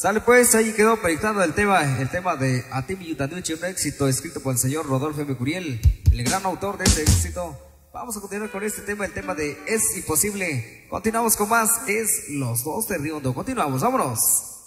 Sale pues, ahí quedó proyectando el tema, el tema de A ti mi Yutanuchi, un éxito escrito por el señor Rodolfo M. Curiel, el gran autor de este éxito. Vamos a continuar con este tema, el tema de Es Imposible. Continuamos con más, es Los Dos de Riondo. Continuamos, vámonos.